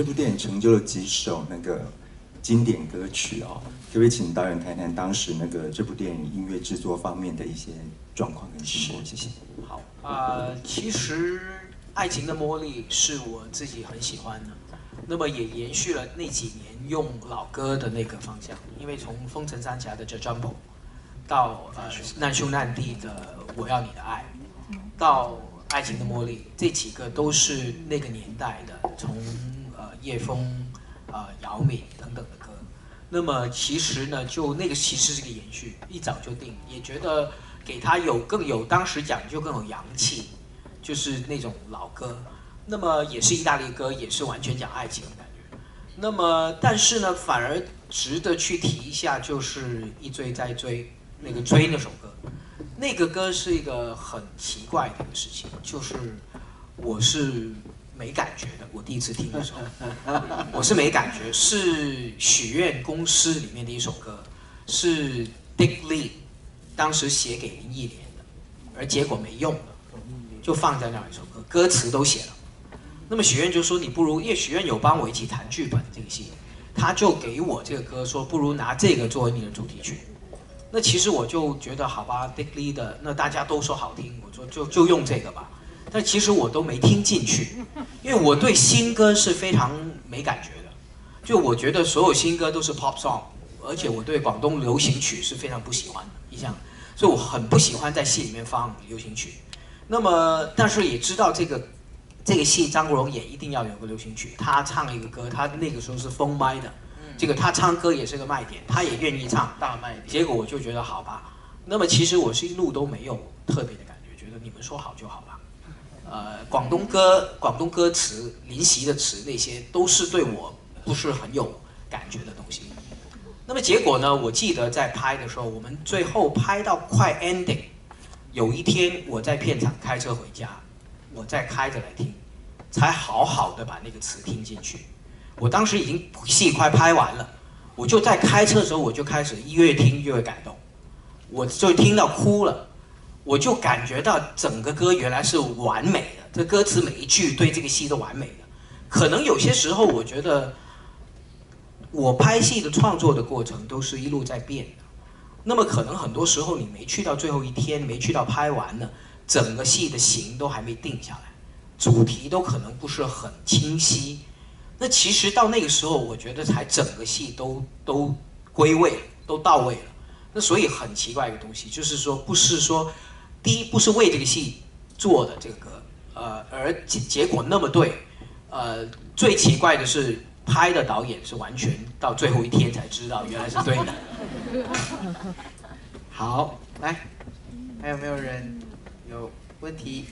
这部电影成就了几首那个经典歌曲哦，可不可以请导演谈谈当时那个这部电影音乐制作方面的一些状况跟情况？谢谢。好，呃，其实《爱情的魔力》是我自己很喜欢的，那么也延续了那几年用老歌的那个方向，因为从《风尘三峡》的《The Jumbo》到呃难兄难弟的《我要你的爱》，到《爱情的魔力》，这几个都是那个年代的，从呃叶枫、呃姚敏等等的歌。那么其实呢，就那个其实是个延续，一早就定，也觉得给他有更有当时讲究更有洋气，就是那种老歌。那么也是意大利歌，也是完全讲爱情的感觉。那么但是呢，反而值得去提一下，就是一追再追那个追那首歌。那个歌是一个很奇怪的一个事情，就是我是没感觉的。我第一次听的时候，我是没感觉，是许愿公司里面的一首歌，是 Dick Lee 当时写给林忆莲的，而结果没用了，就放在那儿一首歌，歌词都写了。那么许愿就说你不如，因为许愿有帮我一起谈剧本这个戏，他就给我这个歌说，不如拿这个作为你的主题曲。那其实我就觉得好吧，Dick Lee 的那大家都说好听，我说就就用这个吧。但其实我都没听进去，因为我对新歌是非常没感觉的。就我觉得所有新歌都是 pop song，而且我对广东流行曲是非常不喜欢的一项，所以我很不喜欢在戏里面放流行曲。那么，但是也知道这个这个戏张国荣也一定要有个流行曲，他唱一个歌，他那个时候是封麦的。这个他唱歌也是个卖点，他也愿意唱大卖点。结果我就觉得好吧，那么其实我是一路都没有特别的感觉，觉得你们说好就好吧。呃，广东歌、广东歌词、林夕的词那些都是对我不是很有感觉的东西。那么结果呢？我记得在拍的时候，我们最后拍到快 ending，有一天我在片场开车回家，我再开着来听，才好好的把那个词听进去。我当时已经戏快拍完了，我就在开车的时候，我就开始越听越感动，我就听到哭了，我就感觉到整个歌原来是完美的，这歌词每一句对这个戏都完美的。可能有些时候我觉得，我拍戏的创作的过程都是一路在变的，那么可能很多时候你没去到最后一天，没去到拍完呢，整个戏的形都还没定下来，主题都可能不是很清晰。那其实到那个时候，我觉得才整个戏都都归位，都到位了。那所以很奇怪一个东西，就是说不是说第一不是为这个戏做的这个歌，呃，而结结果那么对，呃，最奇怪的是拍的导演是完全到最后一天才知道原来是对的。好，来，还有没有人有问题？